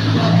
po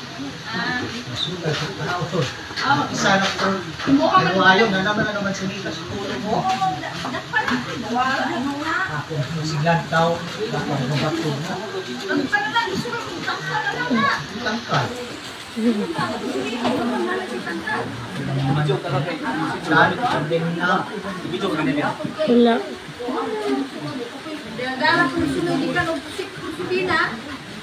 brother Philippine. Ay, wala di ba mga Diyos sa batik sa tulong ng Lord Jesus Christ. At sa tulong ng Lord Jesus Christ, ang ang ang ang ang ang pagkakulit, Isa na po. Pero ayaw na naman na naman sumita sa ulo mo. Ako, siglan tao. Ako, mabatog na. Tangkal. Lalo, din na. Wala. Dala kung sunod ka ng kusina, sunod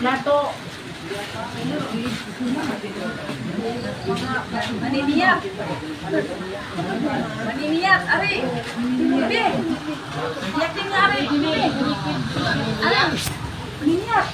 plato. Maniniyak. Maniniyak, Ari. Bibi. Iyak din nga. Bibi. Ari. Maniniyak.